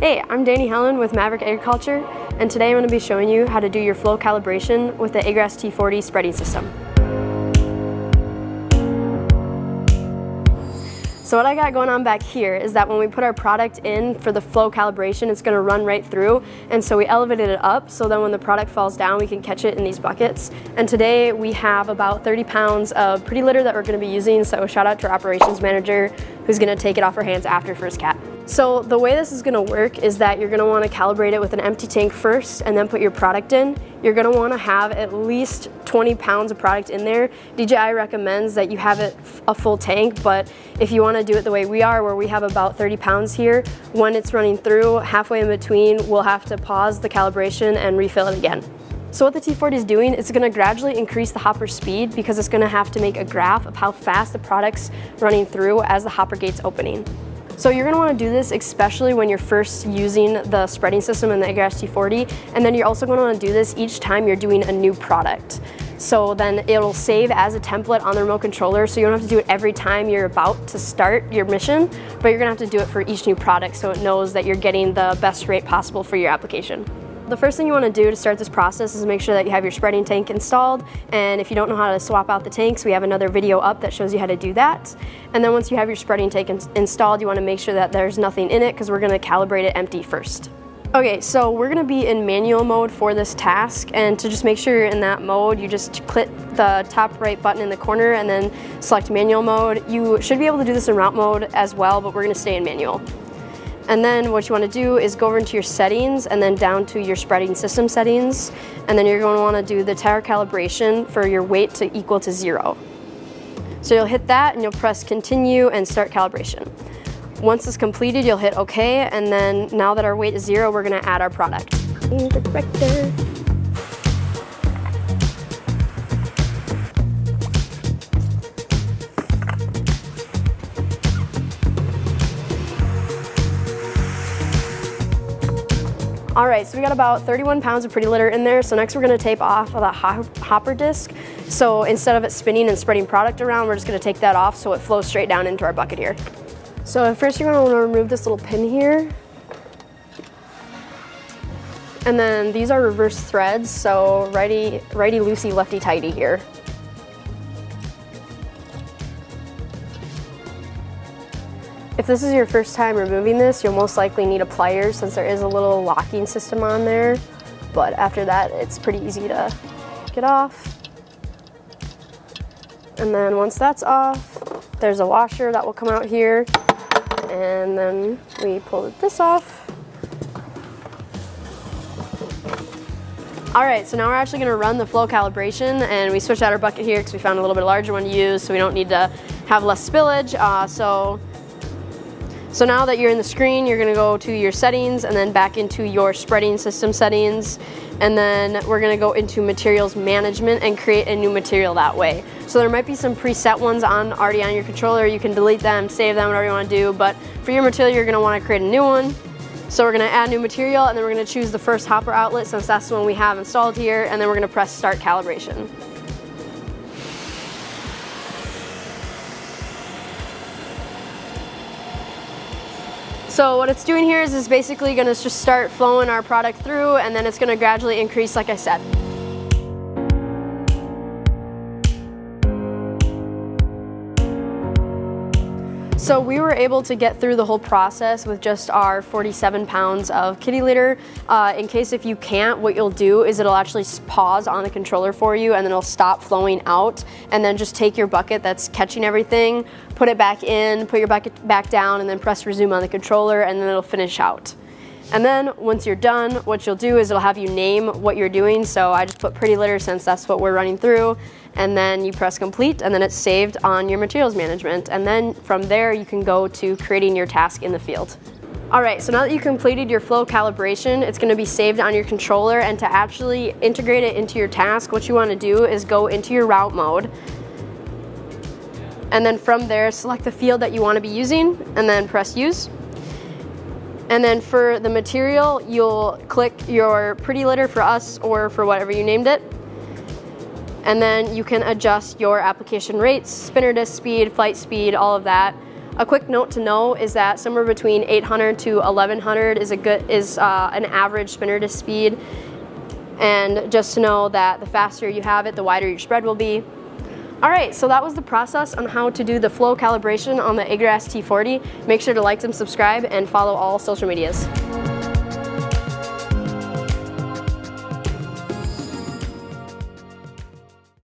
Hey, I'm Dani Helen with Maverick Agriculture, and today I'm going to be showing you how to do your flow calibration with the Agras T40 spreading system. So what I got going on back here is that when we put our product in for the flow calibration, it's gonna run right through. And so we elevated it up so then when the product falls down, we can catch it in these buckets. And today we have about 30 pounds of pretty litter that we're gonna be using. So shout out to our operations manager who's gonna take it off our hands after first cat. So the way this is gonna work is that you're gonna wanna calibrate it with an empty tank first and then put your product in. You're gonna wanna have at least 20 pounds of product in there. DJI recommends that you have it a full tank, but if you wanna do it the way we are, where we have about 30 pounds here, when it's running through, halfway in between, we'll have to pause the calibration and refill it again. So what the T40 is doing, it's gonna gradually increase the hopper speed because it's gonna have to make a graph of how fast the product's running through as the hopper gate's opening. So you're gonna wanna do this especially when you're first using the spreading system in the Agras T40, and then you're also gonna wanna do this each time you're doing a new product. So then it'll save as a template on the remote controller, so you don't have to do it every time you're about to start your mission, but you're gonna have to do it for each new product so it knows that you're getting the best rate possible for your application. The first thing you want to do to start this process is make sure that you have your spreading tank installed and if you don't know how to swap out the tanks we have another video up that shows you how to do that and then once you have your spreading tank in installed you want to make sure that there's nothing in it because we're going to calibrate it empty first. Okay, so we're gonna be in manual mode for this task, and to just make sure you're in that mode, you just click the top right button in the corner and then select manual mode. You should be able to do this in route mode as well, but we're gonna stay in manual. And then what you want to do is go over into your settings and then down to your spreading system settings. And then you're going to want to do the tare calibration for your weight to equal to zero. So you'll hit that and you'll press continue and start calibration. Once it's completed, you'll hit OK, and then now that our weight is zero, we're gonna add our product. All right, so we got about 31 pounds of pretty litter in there. So next we're gonna tape off of that hopper disc. So instead of it spinning and spreading product around, we're just gonna take that off so it flows straight down into our bucket here. So first you're gonna wanna remove this little pin here. And then these are reverse threads, so righty, righty loosey, lefty tighty here. If this is your first time removing this, you'll most likely need a pliers since there is a little locking system on there. But after that, it's pretty easy to get off. And then once that's off, there's a washer that will come out here. And then we pull this off. All right, so now we're actually gonna run the flow calibration and we switched out our bucket here because we found a little bit larger one to use so we don't need to have less spillage. Uh, so so now that you're in the screen, you're gonna go to your settings and then back into your spreading system settings. And then we're gonna go into materials management and create a new material that way. So there might be some preset ones on already on your controller. You can delete them, save them, whatever you wanna do. But for your material, you're gonna wanna create a new one. So we're gonna add new material and then we're gonna choose the first hopper outlet since that's the one we have installed here. And then we're gonna press start calibration. So what it's doing here is it's basically gonna just start flowing our product through and then it's gonna gradually increase like I said. So we were able to get through the whole process with just our 47 pounds of kitty litter. Uh, in case if you can't, what you'll do is it'll actually pause on the controller for you and then it'll stop flowing out and then just take your bucket that's catching everything, put it back in, put your bucket back down and then press resume on the controller and then it'll finish out. And then once you're done, what you'll do is it'll have you name what you're doing. So I just put pretty litter since that's what we're running through. And then you press complete and then it's saved on your materials management. And then from there you can go to creating your task in the field. All right, so now that you completed your flow calibration, it's gonna be saved on your controller and to actually integrate it into your task, what you wanna do is go into your route mode and then from there select the field that you wanna be using and then press use. And then for the material, you'll click your pretty litter for us or for whatever you named it. And then you can adjust your application rates, spinner disc speed, flight speed, all of that. A quick note to know is that somewhere between 800 to 1100 is a good is uh, an average spinner disc speed. And just to know that the faster you have it, the wider your spread will be. All right, so that was the process on how to do the flow calibration on the Agras T40. Make sure to like and subscribe and follow all social medias.